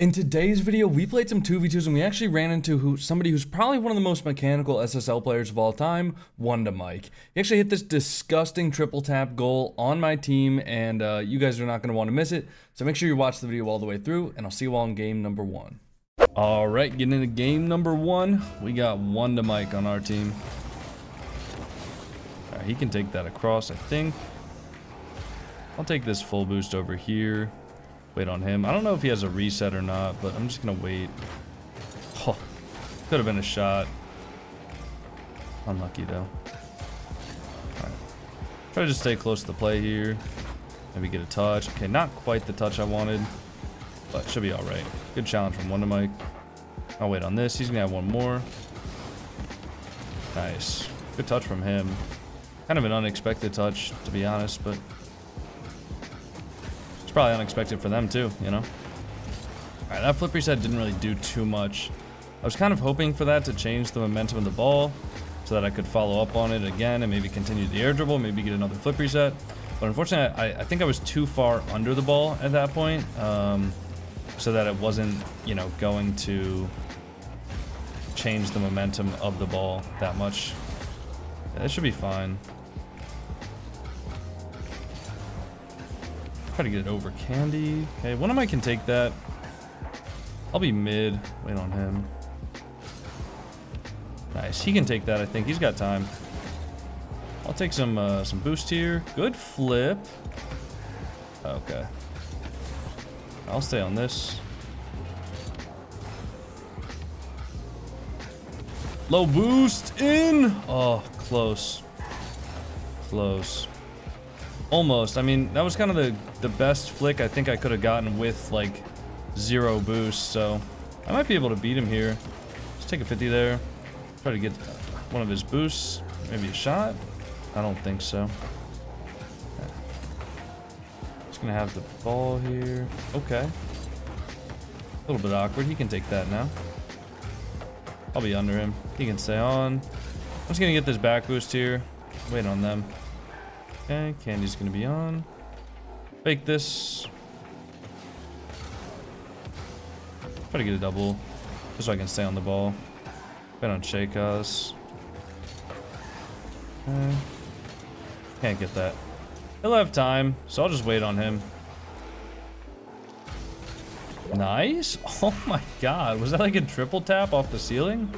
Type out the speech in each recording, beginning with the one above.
In today's video, we played some 2v2s and we actually ran into who, somebody who's probably one of the most mechanical SSL players of all time, Wonder Mike. He actually hit this disgusting triple tap goal on my team and uh, you guys are not going to want to miss it. So make sure you watch the video all the way through and I'll see you all in game number one. All right, getting into game number one, we got Wonder Mike on our team. he can take that across, I think. I'll take this full boost over here. Wait on him. I don't know if he has a reset or not, but I'm just going to wait. Could have been a shot. Unlucky, though. Try to just stay close to the play here. Maybe get a touch. Okay, not quite the touch I wanted, but should be alright. Good challenge from Wonder Mike. I'll wait on this. He's going to have one more. Nice. Good touch from him. Kind of an unexpected touch, to be honest, but probably unexpected for them too, you know? Alright, that flip reset didn't really do too much. I was kind of hoping for that to change the momentum of the ball so that I could follow up on it again and maybe continue the air dribble, maybe get another flip reset. But unfortunately, I, I think I was too far under the ball at that point um, so that it wasn't, you know, going to change the momentum of the ball that much. It should be fine. Try to get it over Candy. Okay, Wonder Mike can take that. I'll be mid. Wait on him. Nice. He can take that, I think. He's got time. I'll take some uh, some boost here. Good flip. Okay. I'll stay on this. Low boost in. Oh, close. Close. Almost. I mean, that was kind of the, the best flick I think I could have gotten with, like, zero boost, so I might be able to beat him here. Just take a 50 there. Try to get one of his boosts. Maybe a shot? I don't think so. Just gonna have the ball here. Okay. A little bit awkward. He can take that now. I'll be under him. He can stay on. I'm just gonna get this back boost here. Wait on them. Okay, candy's gonna be on. Fake this. Try to get a double, just so I can stay on the ball. Bet on Shakos. Okay. Can't get that. He'll have time, so I'll just wait on him. Nice. Oh my god. Was that like a triple tap off the ceiling?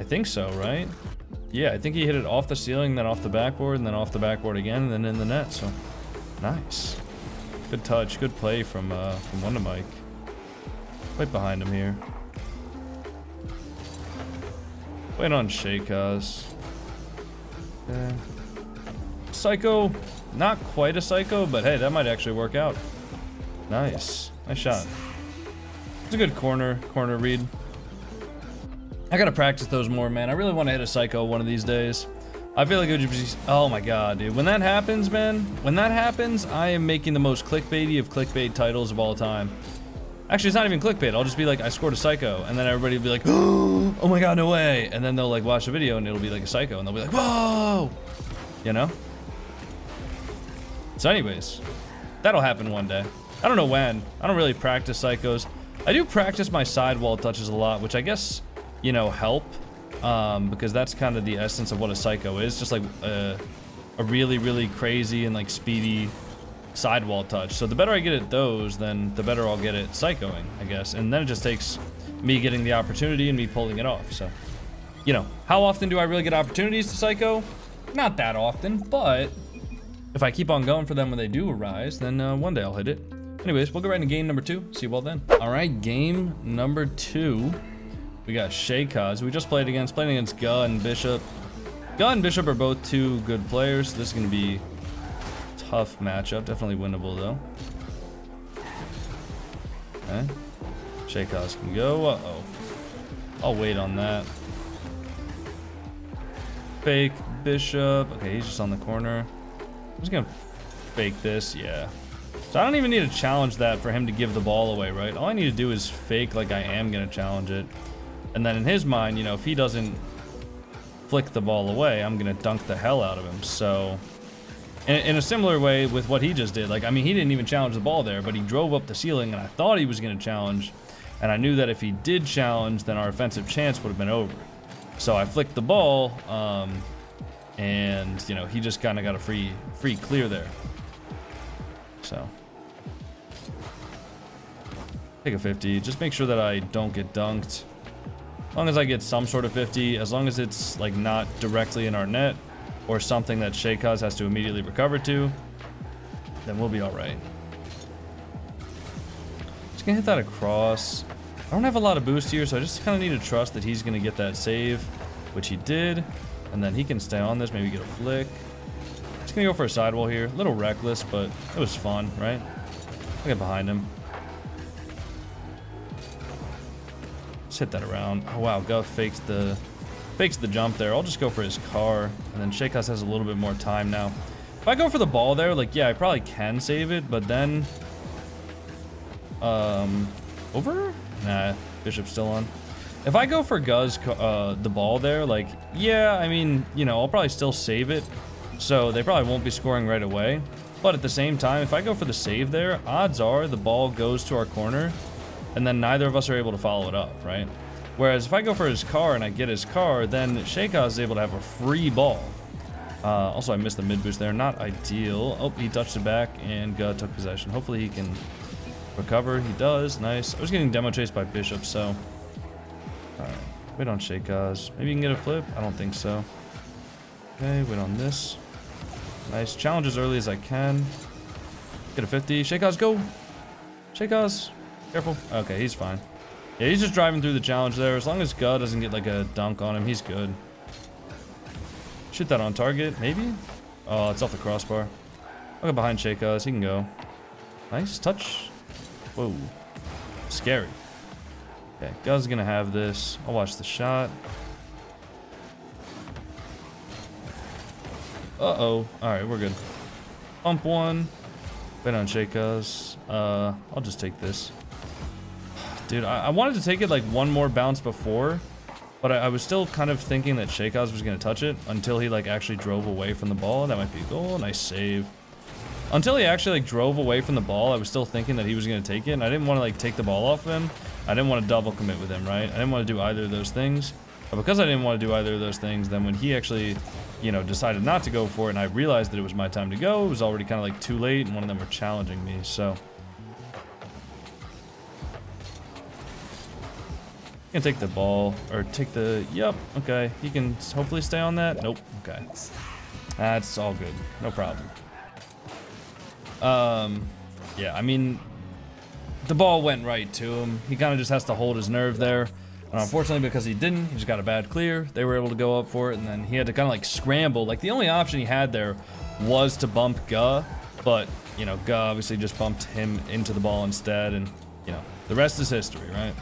I think so, right? Yeah, I think he hit it off the ceiling, then off the backboard, and then off the backboard again, and then in the net, so nice. Good touch, good play from uh, from Wonder Mike. Right behind him here. Wait on Shakaz. Okay. Psycho, not quite a psycho, but hey, that might actually work out. Nice, nice shot. It's a good corner, corner read. I gotta practice those more, man. I really want to hit a Psycho one of these days. I feel like it would be... Oh my god, dude. When that happens, man, when that happens, I am making the most clickbaity of clickbait titles of all time. Actually, it's not even clickbait. I'll just be like, I scored a Psycho. And then everybody will be like, oh my god, no way. And then they'll like watch the video and it'll be like a Psycho. And they'll be like, whoa. You know? So anyways, that'll happen one day. I don't know when. I don't really practice Psychos. I do practice my sidewall touches a lot, which I guess you know, help. Um, because that's kind of the essence of what a psycho is. Just like a, a really, really crazy and like speedy sidewall touch. So the better I get at those, then the better I'll get at psychoing, I guess. And then it just takes me getting the opportunity and me pulling it off. So, you know, how often do I really get opportunities to psycho? Not that often, but if I keep on going for them when they do arise, then uh, one day I'll hit it. Anyways, we'll go right into game number two. See you all then. All right, game number two. We got Shaykaz. We just played against, playing against Gun and Bishop. Gun and Bishop are both two good players. This is going to be tough matchup. Definitely winnable, though. Eh? Okay. Shaykaz can go. Uh-oh. I'll wait on that. Fake Bishop. Okay, he's just on the corner. I'm just going to fake this. Yeah. So I don't even need to challenge that for him to give the ball away, right? All I need to do is fake like I am going to challenge it. And then in his mind, you know, if he doesn't flick the ball away, I'm going to dunk the hell out of him. So, in, in, a similar way with what he just did, like, I mean, he didn't even challenge the ball there, but he drove up the ceiling, and I thought he was going to challenge. And I knew that if he did challenge, then our offensive chance would have been over. So I flicked the ball, um, and you know he just kind of got a free free clear there. So take a 50. Just make sure that I don't get dunked. As long as I get some sort of 50, as long as it's like not directly in our net or something that Shaykaz has to immediately recover to, then we'll be all right. Just gonna hit that across. I don't have a lot of boost here, so I just kind of need to trust that he's gonna get that save, which he did. And then he can stay on this, maybe get a flick. Just gonna go for a sidewall here. A little reckless, but it was fun, right? I'll get behind him. Just hit that around. Oh wow, Guff fakes the fakes the jump there. I'll just go for his car, and then Shaykaz has a little bit more time now. If I go for the ball there, like yeah, I probably can save it, but then um over? Nah, Bishop's still on. If I go for Guz, uh, the ball there, like, yeah, I mean, you know, I'll probably still save it. So they probably won't be scoring right away. But at the same time, if I go for the save there, odds are the ball goes to our corner and then neither of us are able to follow it up, right? Whereas if I go for his car and I get his car, then Shaykaz is able to have a free ball. Uh, also, I missed the mid boost there. Not ideal. Oh, he touched it back and uh, took possession. Hopefully he can recover. He does. Nice. I was getting demo chased by Bishop, so Alright, wait on Shake Maybe you can get a flip? I don't think so. Okay, wait on this. Nice. Challenge as early as I can. Get a 50. Shake go! Shake Careful. Okay, he's fine. Yeah, he's just driving through the challenge there. As long as God doesn't get like a dunk on him, he's good. Shoot that on target, maybe? Oh, it's off the crossbar. I'll go behind Shaykaz. He can go. Nice touch. Whoa. Scary. Okay, Guz gonna have this. I'll watch the shot. Uh-oh. Alright, we're good. Pump one. Wait on Shaykaz. Uh, I'll just take this. Dude, I, I, wanted to take it like one more bounce before, but I, I was still kind of thinking that Shaykaz was going to touch it until he like actually drove away from the ball. That might be a goal. Nice save. Until he actually like drove away from the ball, I was still thinking that he was going to take it, and I didn't want to like take the ball off him. I didn't want to double commit with him, right? I didn't want to do either of those things. But because I didn't want to do either of those things, then when he actually, you know, decided not to go for it and I realized that it was my time to go, it was already kind of like too late and one of them were challenging me, so. Can take the ball, or take the, yep, okay. He can hopefully stay on that. Nope, okay. That's all good, no problem. Um, yeah, I mean, the ball went right to him. He kind of just has to hold his nerve there. And unfortunately, because he didn't, he just got a bad clear. They were able to go up for it, and then he had to kind of like scramble. Like the only option he had there was to bump Guh, but you know, Guh obviously just bumped him into the ball instead, and you know, the rest is history, right?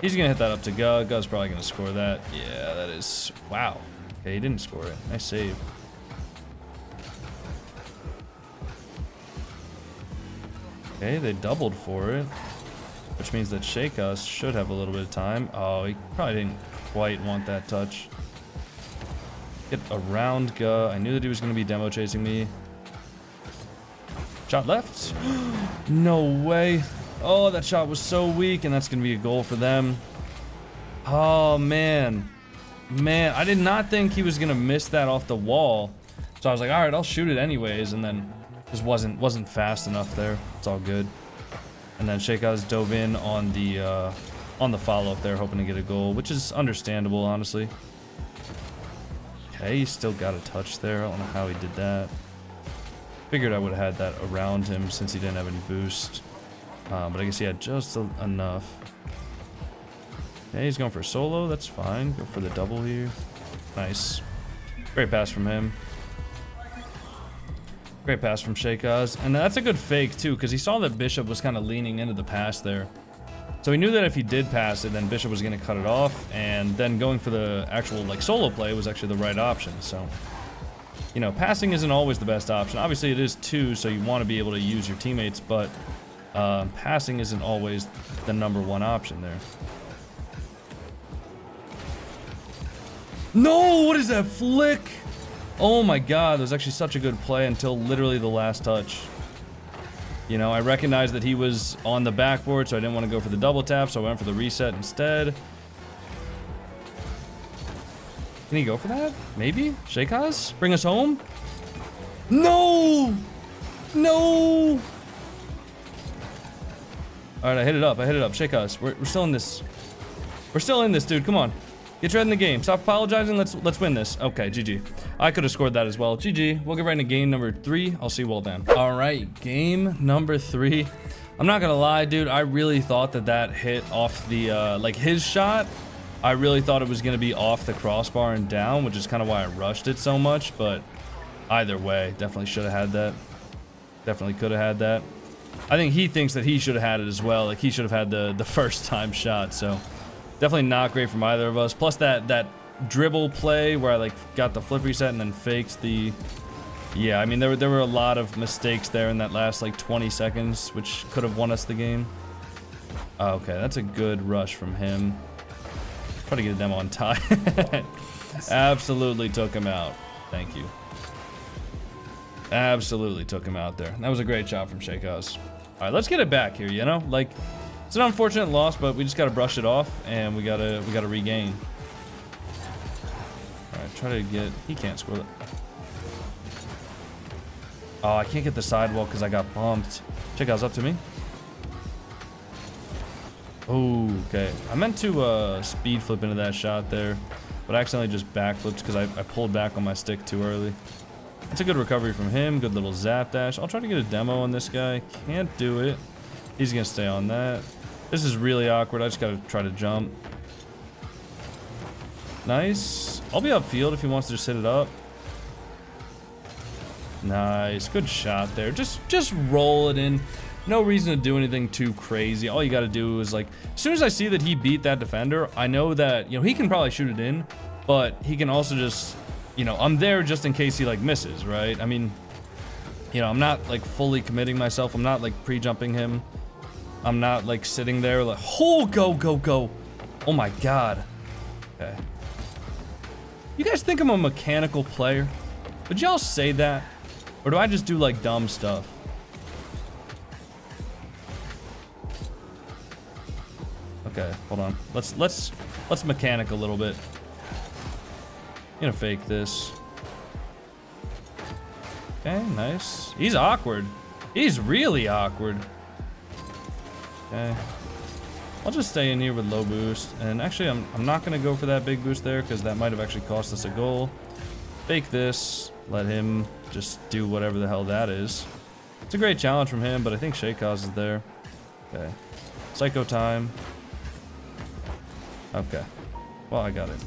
He's gonna hit that up to Guh. Guh's probably gonna score that. Yeah, that is wow. Okay, he didn't score it. Nice save. Okay, they doubled for it. Which means that Shaykaz should have a little bit of time. Oh, he probably didn't quite want that touch. Get around Guh. I knew that he was to be demo chasing me. Shot left. no way. Oh, that shot was so weak, and that's going to be a goal for them. Oh, man. Man, I did not think he was going to miss that off the wall. So I was like, all right, I'll shoot it anyways, and then just wasn't wasn't fast enough there. It's all good. And then Sheikaz dove in on the uh, on the follow up there, hoping to get a goal, which is understandable, honestly. Okay, he still got a touch there. I don't know how he did that. Figured I would have had that around him since he didn't have any boost. Uh, but I guess he had just enough. Okay, he's going for solo. That's fine. Go for the double here. Nice. Great pass from him. Great pass from Shaykaz. And that's a good fake, too, because he saw that Bishop was kind of leaning into the pass there. So he knew that if he did pass it, then Bishop was going to cut it off, and then going for the actual, like, solo play was actually the right option, so... You know, passing isn't always the best option. Obviously, it is too, so you want to be able to use your teammates, but uh, passing isn't always the number one option there. No! What is that flick? Oh my god, that was actually such a good play until literally the last touch. You know, I recognized that he was on the backboard, so I didn't want to go for the double tap, so I went for the reset instead. Can he go for that? Maybe? Shake Shakaz? Bring us home? No! No! Alright, I hit it up. I hit it up. Shakaz. We're, we're still in this. We're still in this, dude. Come on. Get your head in the game. Stop apologizing. Let's let's win this. Okay, GG. I could have scored that as well. GG. We'll get right into game number three. I'll see you all then. All right, game number three. I'm not gonna lie, dude. I really thought that that hit off the uh, like his shot. I really thought it was gonna be off the crossbar and down, which is kind of why I rushed it so much. But either way, definitely should have had that. Definitely could have had that. I think he thinks that he should have had it as well. Like he should have had the the first time shot. So Definitely not great from either of us. Plus that that dribble play where I like got the flip reset and then faked the yeah, I mean there were there were a lot of mistakes there in that last like 20 seconds which could have won us the game. Oh, okay, that's a good rush from him. Try to get them on tie. Absolutely took him out. Thank you. Absolutely took him out there. That was a great shot from Shaykaz. All right, let's get it back here, you know? Like, it's an unfortunate loss, but we just gotta brush it off, and we gotta we gotta regain. All right, try to get. He can't score that. Oh, I can't get the sidewall because I got bumped. Check out, up to me. Oh, okay. I meant to uh, speed flip into that shot there, but I accidentally just backflipped because I, I pulled back on my stick too early. That's a good recovery from him. Good little zap dash. I'll try to get a demo on this guy. Can't do it. He's going to stay on that. This is really awkward. I just gotta try to jump. Nice. I'll be upfield if he wants to just hit it up. Nice. Good shot there. Just just roll it in. No reason to do anything too crazy. All you got to do is like, as soon as I see that he beat that defender, I know that, you know, he can probably shoot it in, but he can also just, you know, I'm there just in case he like misses, right? I mean, you know, I'm not like fully committing myself. I'm not like pre-jumping him. I'm not like sitting there like, oh, go, go, go. Oh my God. Okay. You guys think I'm a mechanical player? Would y'all say that? Or do I just do like dumb stuff? Okay, hold on. Let's let's let's mechanic a little bit. Gonna fake this. Okay, nice. He's awkward. He's really awkward. Okay. I'll just stay in here with low boost. And actually, I'm, I'm not going to go for that big boost there because that might have actually cost us a goal. Fake this. Let him just do whatever the hell that is. It's a great challenge from him, but I think Shaykhaz is there. Okay. Psycho time. Okay. Well, I got it.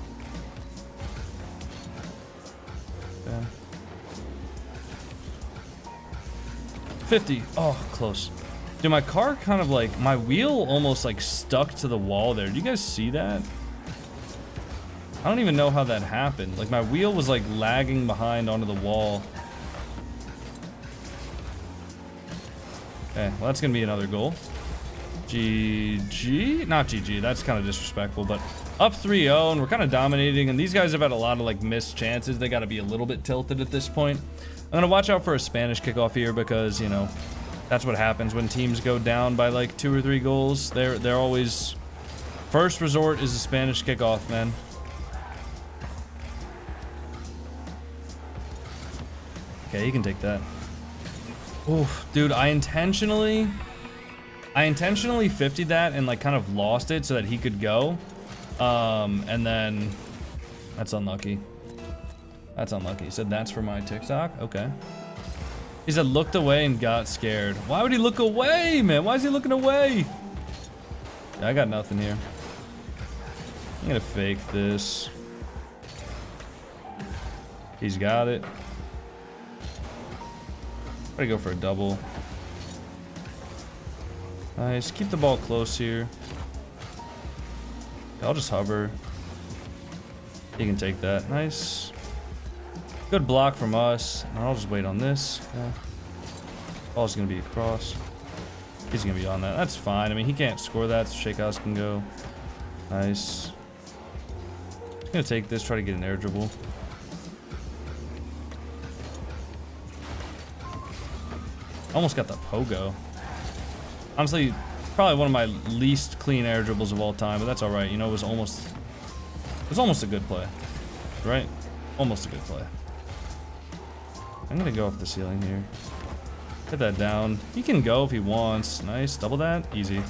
50. Oh, close. Dude, my car kind of like, my wheel almost like stuck to the wall there. Do you guys see that? I don't even know how that happened. Like my wheel was like lagging behind onto the wall. Okay, well that's gonna be another goal. GG? Not GG, that's kind of disrespectful, but up 3-0 and we're kind of dominating and these guys have had a lot of like missed chances. They gotta be a little bit tilted at this point. I'm gonna watch out for a Spanish kickoff here because, you know, that's what happens when teams go down by like two or three goals. They're they're always first resort is a Spanish kickoff, man. Okay, you can take that. Oof, dude, I intentionally I intentionally 50 that and like kind of lost it so that he could go. Um, and then that's unlucky. That's unlucky. He said that's for my TikTok. Okay. He said looked away and got scared. Why would he look away, man? Why is he looking away? Yeah, I got nothing here. I'm gonna fake this. He's got it. Try to go for a double. Nice. Keep the ball close here. I'll just hover. He can take that. Nice. Good block from us. I'll just wait on this. Yeah. Ball's gonna be across. He's gonna be on that. That's fine. I mean, he can't score that, so Shaykaz can go. Nice. Just gonna take this, try to get an air dribble. Almost got the pogo. Honestly, probably one of my least clean air dribbles of all time, but that's all right. You know, it was almost, it was almost a good play, right? Almost a good play. I'm gonna go off the ceiling here. Hit that down. He can go if he wants. Nice, double that, easy.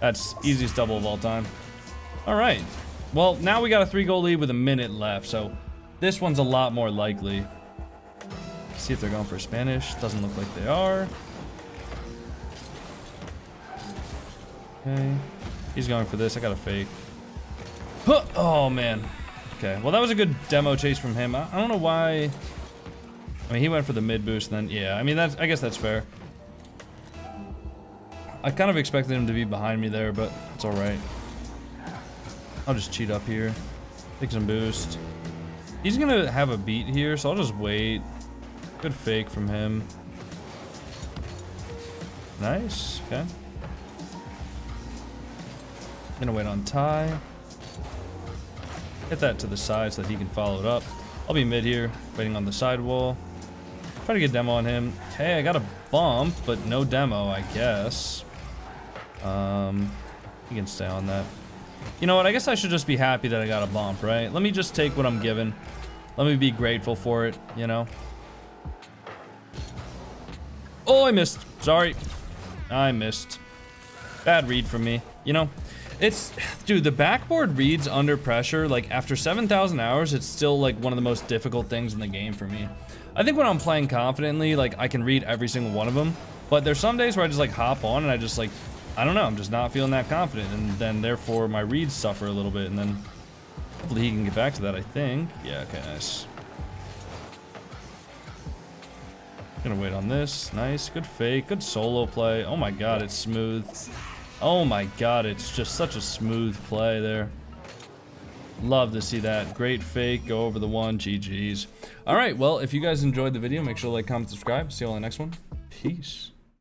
That's easiest double of all time. All right, well, now we got a three goal lead with a minute left, so this one's a lot more likely. See if they're going for Spanish. Doesn't look like they are. Okay. He's going for this. I got a fake. Huh. Oh, man. Okay. Well, that was a good demo chase from him. I, I don't know why... Mean, he went for the mid boost, then... Yeah, I mean, that's. I guess that's fair. I kind of expected him to be behind me there, but it's alright. I'll just cheat up here. Take some boost. He's gonna have a beat here, so I'll just wait. Good fake from him. Nice, okay. Gonna wait on Ty. Hit that to the side so that he can follow it up. I'll be mid here, waiting on the side wall. Try to get demo on him. Hey, I got a bump, but no demo, I guess. Um, he can stay on that. You know what? I guess I should just be happy that I got a bump, right? Let me just take what I'm given. Let me be grateful for it, you know? Oh, I missed. Sorry. I missed. Bad read from me. You know, it's... Dude, the backboard reads under pressure, like, after 7,000 hours, it's still, like, one of the most difficult things in the game for me. I think when I'm playing confidently, like, I can read every single one of them. But there's some days where I just, like, hop on and I just, like, I don't know, I'm just not feeling that confident, and then therefore my reads suffer a little bit, and then hopefully he can get back to that, I think. Yeah, okay, nice. Gonna wait on this. Nice, good fake, good solo play. Oh my god, it's smooth. Oh my god, it's just such a smooth play there. Love to see that. Great fake, go over the one, GG's. All right, well, if you guys enjoyed the video, make sure to like, comment, subscribe. See you all in the next one. Peace.